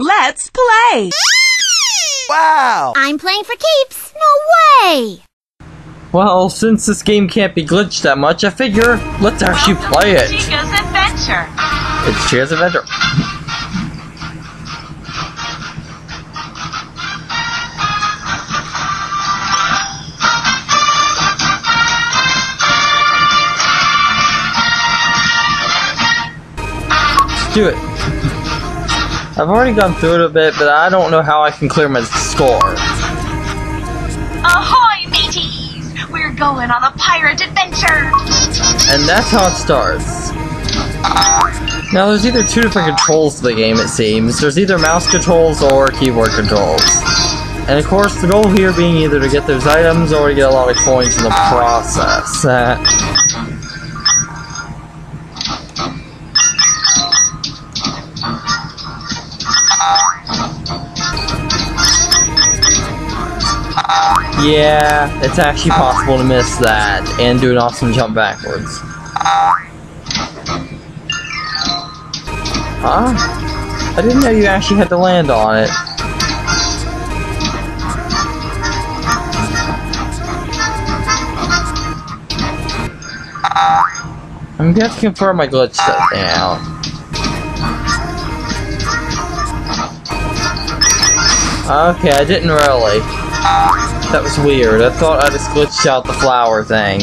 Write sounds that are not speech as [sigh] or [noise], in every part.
Let's play! Wow! I'm playing for keeps. No way! Well, since this game can't be glitched that much, I figure let's actually play it. Chica's Adventure. It's Cheers Adventure. Let's do it. I've already gone through it a bit, but I don't know how I can clear my score. Ahoy, mateys! We're going on a pirate adventure. And that's how it starts. Now, there's either two different controls to the game, it seems. There's either mouse controls or keyboard controls. And of course, the goal here being either to get those items or to get a lot of coins in the process. [laughs] yeah, it's actually possible to miss that and do an awesome jump backwards. Huh? I didn't know you actually had to land on it. I'm gonna have to confirm my glitch stuff now. Okay, I didn't really. That was weird. I thought I just glitched out the flower thing.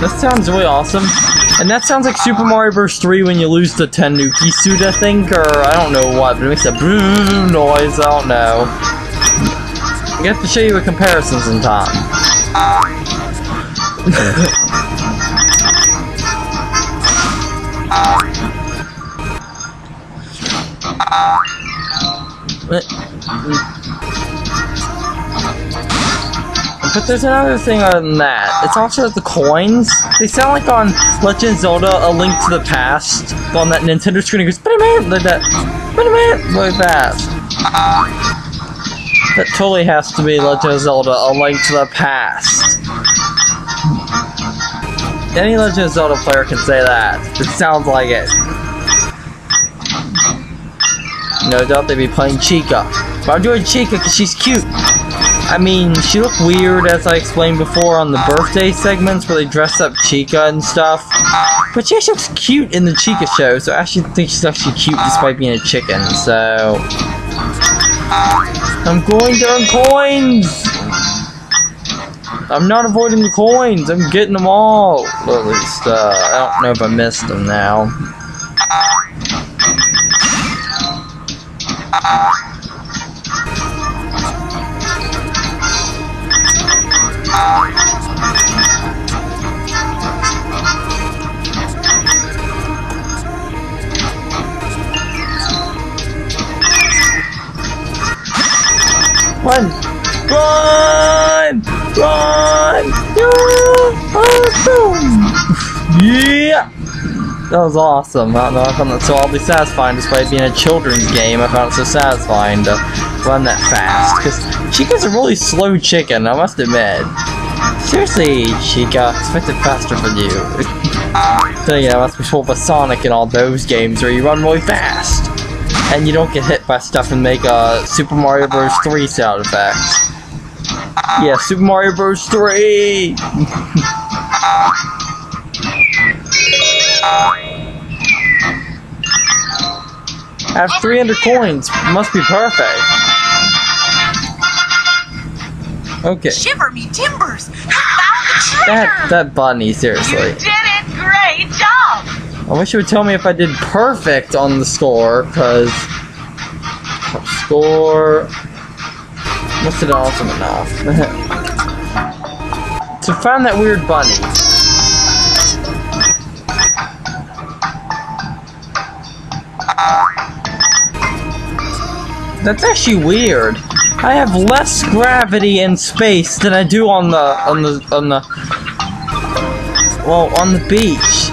That sounds really awesome. And that sounds like Super Mario Bros. 3 when you lose the Tanuki suit, I think, or I don't know what, but it makes a boom noise, I don't know. I have to show you a comparison sometime. [laughs] But there's another thing other than that. It's also the coins. They sound like on Legend of Zelda: A Link to the Past on that Nintendo screen. It goes like that, like that. That totally has to be Legend of Zelda: A Link to the Past. Any Legend of Zelda player can say that. It sounds like it. No doubt they'd be playing Chica. But I'm doing Chica because she's cute. I mean, she looked weird, as I explained before, on the birthday segments where they dress up Chica and stuff. But she actually looks cute in the Chica show, so I actually think she's actually cute despite being a chicken, so... I'm going to earn coins! I'm not avoiding the coins, I'm getting them all! at least, uh, I don't know if I missed them now. Run! Run! Run! Yeah! That was awesome. I don't know, I found so oddly satisfying despite being a children's game. I found it so satisfying to run that fast. Because Chica's a really slow chicken, I must admit. Seriously, Chica, expected faster from you. [laughs] so yeah, must be full of Sonic in all those games where you run really fast and you don't get hit by stuff and make a Super Mario Bros. 3 sound effect. Yeah, Super Mario Bros. 3! I have 300 coins. Must be perfect. Okay. Shiver me timbers! You found the treasure! That that bunny, seriously. You did it! Great job! I wish you would tell me if I did perfect on the score, because score must have done awesome enough. [laughs] to find that weird bunny. That's actually weird. I have less gravity in space than I do on the on the on the well on the beach.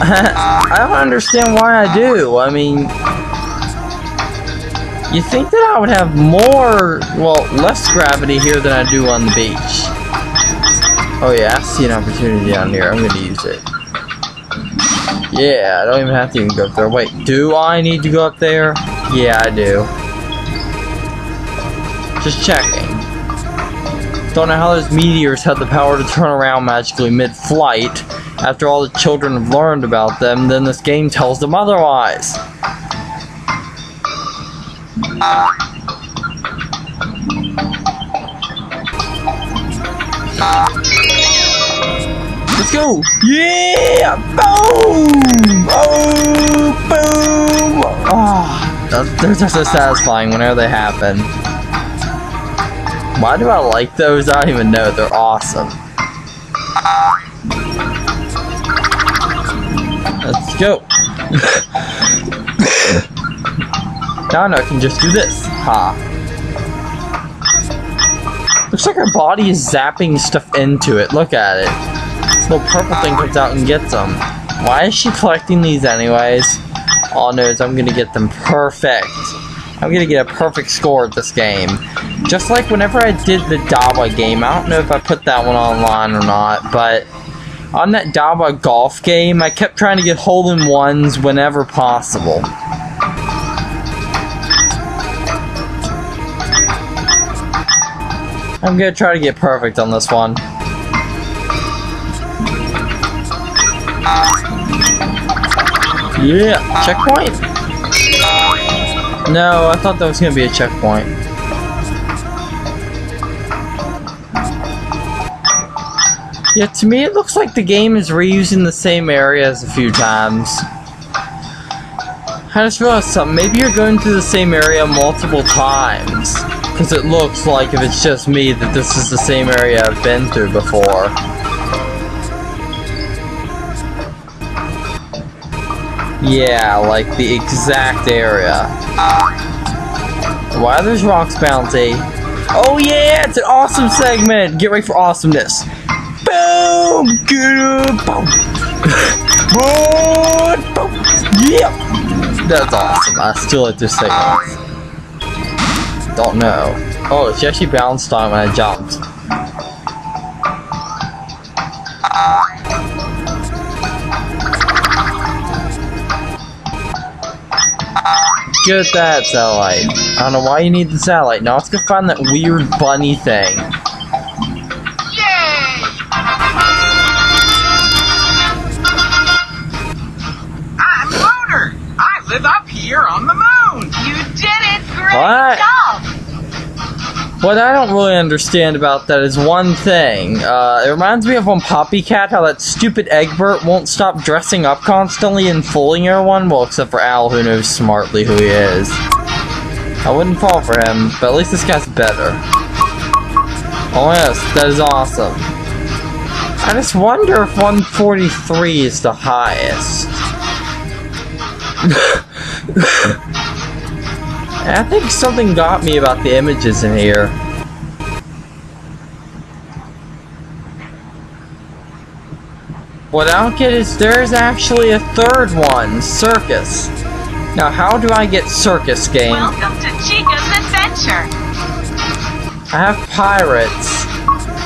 [laughs] I don't understand why I do. I mean, You think that I would have more, well, less gravity here than I do on the beach. Oh yeah, I see an opportunity down here. I'm gonna use it. Yeah, I don't even have to even go up there. Wait, do I need to go up there? Yeah, I do. Just checking. Don't know how those meteors had the power to turn around magically mid-flight. After all the children have learned about them, then this game tells them otherwise. Let's go! Yeah! Boom! Oh, boom! Ah. Oh, they're so satisfying whenever they happen. Why do I like those? I don't even know. They're awesome. Let's go. [laughs] now I can just do this. Ha. Looks like her body is zapping stuff into it. Look at it. Little purple thing comes out and gets them. Why is she collecting these anyways? Oh, All knows I'm gonna get them perfect. I'm gonna get a perfect score at this game. Just like whenever I did the Dawa game, I don't know if I put that one online or not, but on that Dawa golf game, I kept trying to get hole-in-ones whenever possible. I'm gonna try to get perfect on this one. Yeah, checkpoint? No, I thought that was gonna be a checkpoint. Yeah, to me it looks like the game is reusing the same areas a few times. I just realized something. Maybe you're going through the same area multiple times. Because it looks like if it's just me that this is the same area I've been through before. Yeah, like the exact area. Why those rocks bounty? Oh yeah, it's an awesome segment! Get ready for awesomeness. Boom! Good! Boom! Good! [laughs] Boom! Yeah! That's awesome. I still like this segment. Don't know. Oh, she actually bounced on when I jumped. Get that satellite. I don't know why you need the satellite. Now let's go find that weird bunny thing. Yay! What I don't really understand about that is one thing. Uh, it reminds me of when Poppy Cat, how that stupid Egbert won't stop dressing up constantly and fooling everyone. Well, except for Al, who knows smartly who he is. I wouldn't fall for him, but at least this guy's better. Oh yes, that is awesome. I just wonder if 143 is the highest. [laughs] I think something got me about the images in here. What I don't get is there's actually a third one, Circus. Now, how do I get Circus game? Welcome to Chica's Adventure! I have Pirates.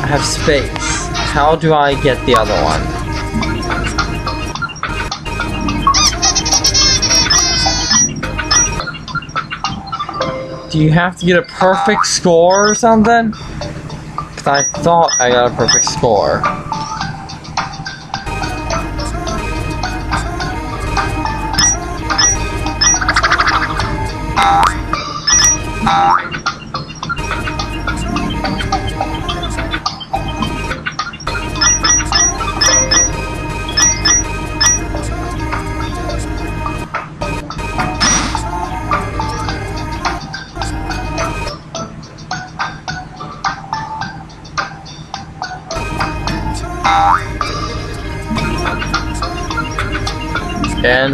I have Space. How do I get the other one? Do you have to get a perfect score or something? Because I thought I got a perfect score.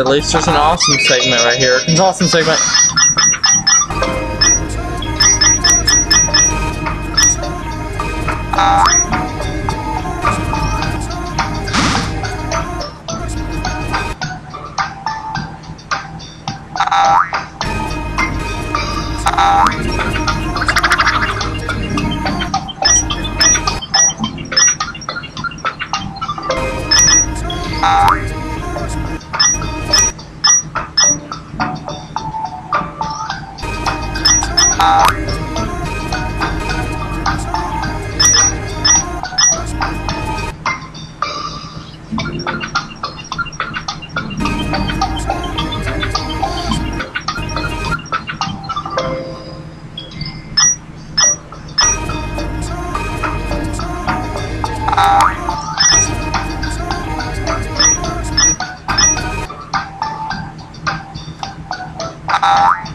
At least there's an awesome segment right here. An awesome segment. Ha [laughs] ha!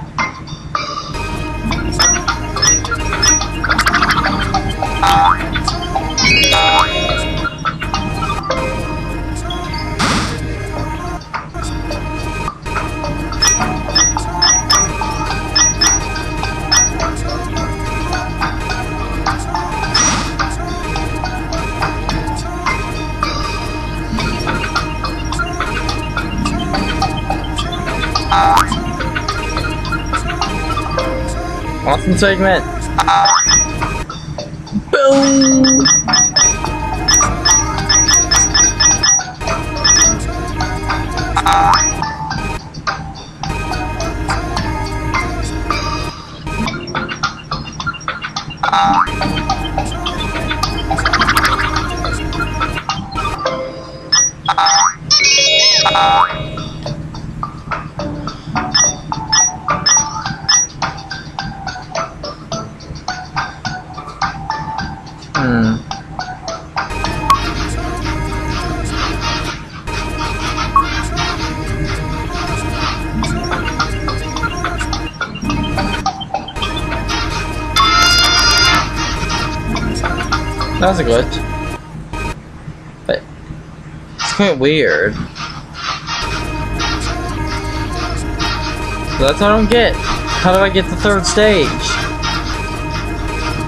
Awesome segment. Boom. That was a glitch. But it's [laughs] quite weird. So that's what I don't get. How do I get the third stage?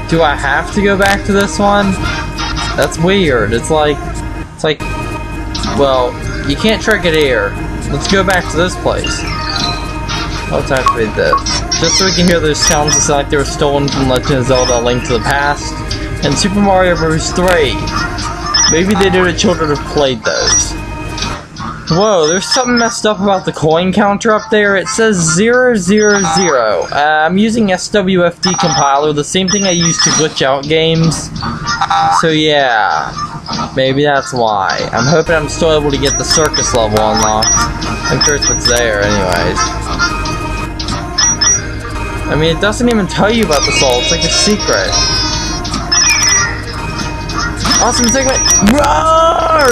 Do I have to go back to this one? That's weird. It's like, it's like, well, you can't trick it here. Let's go back to this place. Let's activate this. Just so we can hear those sounds that sound like they were stolen from Legend of Zelda: Link to the Past and Super Mario Bros. 3. Maybe they did it children have played those. Whoa, there's something messed up about the coin counter up there. It says 000. Uh, I'm using SWF decompiler, the same thing I use to glitch out games. So yeah, maybe that's why. I'm hoping I'm still able to get the circus level unlocked. I'm curious what's there anyways. I mean, it doesn't even tell you about the soul. It's like a secret. Awesome segment. Roar!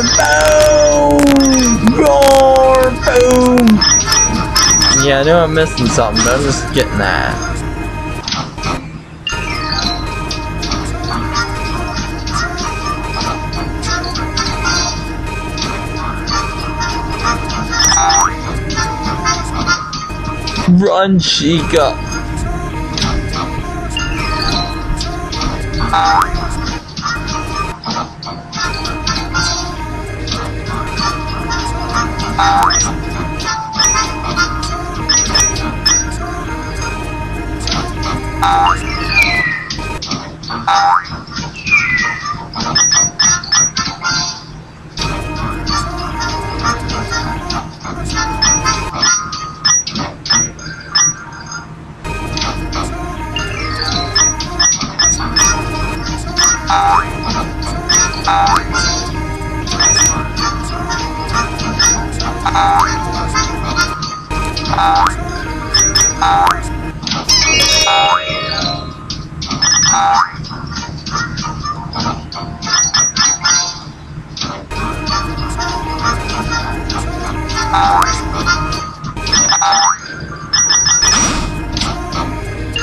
Boom! Roar! Boom! Yeah, I know I'm missing something, but I'm just getting that. Run, Chica! Ah!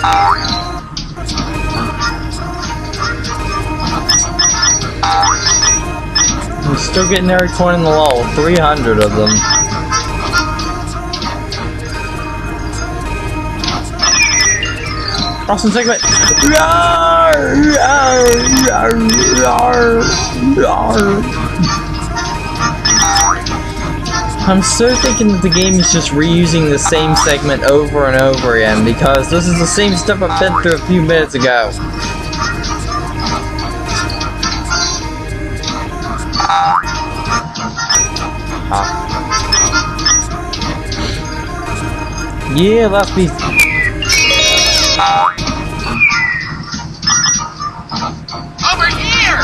I'm still getting every coin in the level. 300 of them. Segment. Roar, roar, roar. I'm so thinking that the game is just reusing the same segment over and over again because this is the same stuff I've been through a few minutes ago. Huh. Yeah, let's be Over here!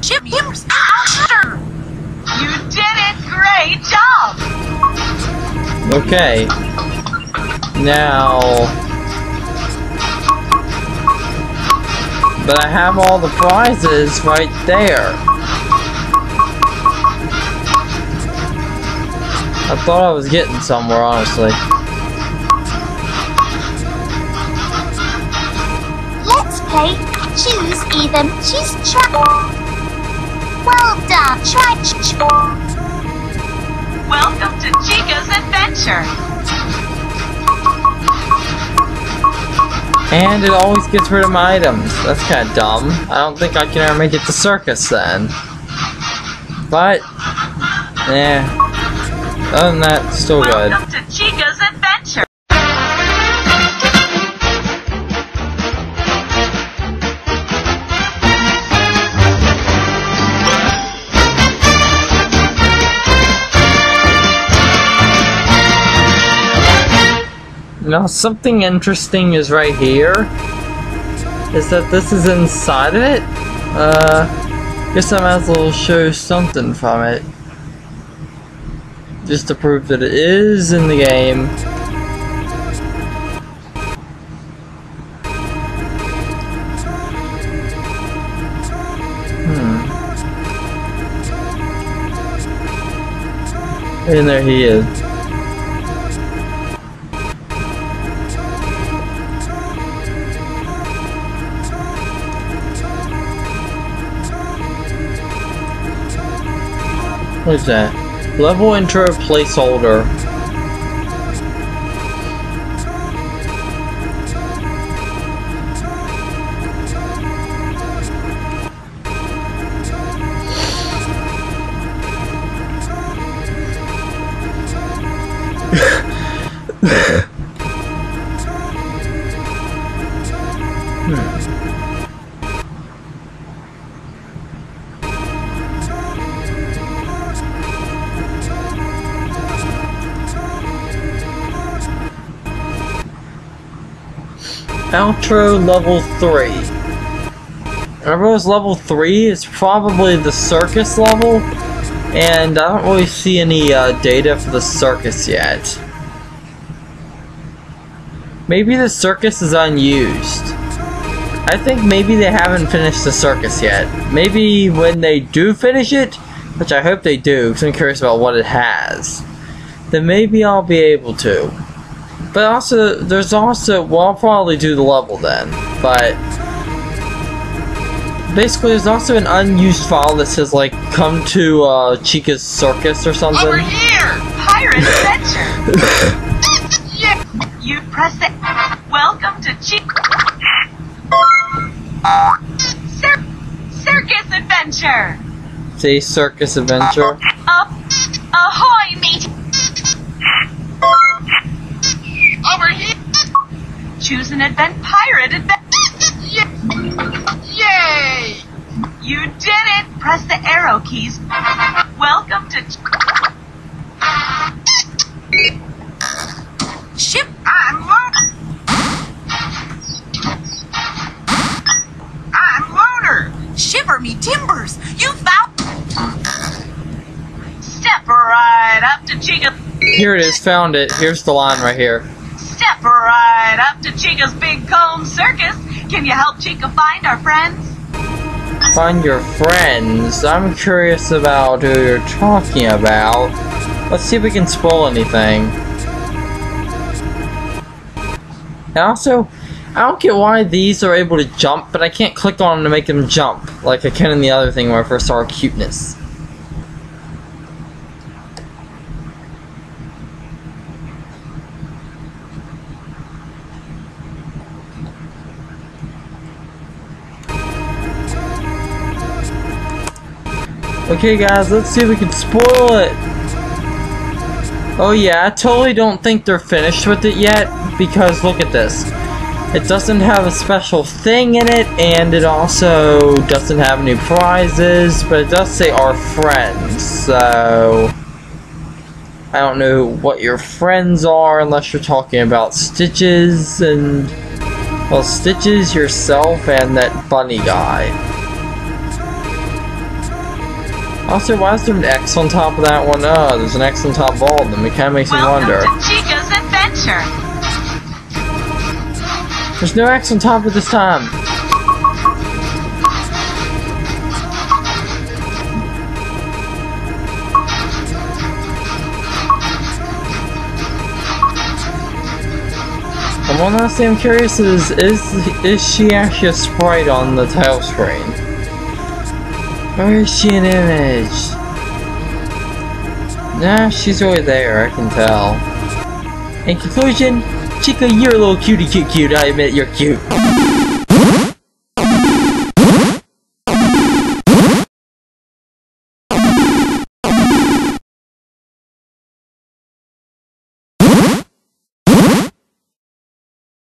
Chip Hims Asher! You did it! Great job! Okay. Now... But I have all the prizes right there. I thought I was getting somewhere, honestly. Let's play choose either choose try. Well done, try. ch- ch- Welcome to Chica's Adventure! And it always gets rid of my items. That's kind of dumb. I don't think I can ever make it to circus then. But, yeah. Other than that, still good. Now, something interesting is right here. Is that this is inside of it? Uh, guess I might as well show something from it. Just to prove that it is in the game. Hmm. And there he is. What is that? Level intro placeholder. Outro level 3. Whenever it was level 3, it's probably the circus level, and I don't really see any uh, data for the circus yet. Maybe the circus is unused. I think maybe they haven't finished the circus yet. Maybe when they do finish it, which I hope they do, because I'm curious about what it has, then maybe I'll be able to. But also, there's also, well, I'll probably do the level then, but basically there's also an unused file that says, like, come to uh, Chica's Circus or something. Over here! Pirate Adventure! yeah. [laughs] You press the... Welcome to Chica... Cir- Circus Adventure! See, Circus Adventure. Up. Ahoy, mate! Choose an advent pirate adventure. Yay! You did it! Press the arrow keys. Welcome to Ship! I'm Loner! I'm Loner! Shiver me timbers! You found Step right up to Chica. Here it is, found it. Here's the line right here. To Chica's Big Comb Circus. Can you help Chica find our friends? Find your friends. I'm curious about who you're talking about. Let's see if we can spoil anything. And also, I don't get why these are able to jump, but I can't click on them to make them jump, like I can in the other thing where I first saw cuteness. Okay, guys, let's see if we can spoil it. Oh yeah, I totally don't think they're finished with it yet, because look at this. It doesn't have a special thing in it, and it also doesn't have any prizes, but it does say our friends, so... I don't know what your friends are unless you're talking about Stitches and... Well, Stitches, yourself, and that bunny guy. Also, why is there an X on top of that one? Oh, there's an X on top of all of them. It kind of makes me wonder. to Chica's Adventure. There's no X on top of this time. And one last thing I'm curious is, is is she actually a sprite on the title screen? Or is she an image? Nah, she's really there, I can tell. In conclusion, Chica, you're a little cutie cute cute, I admit you're cute.